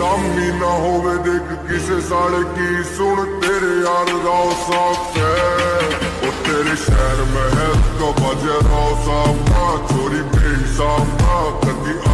दामी ना होवे देख किसे साले की सुन, तेरे यार राव साफ़ है। ओ तेरे शहर में है तो बजे राव साफ़ ना, चोरी भेड़ साफ़ ना कभी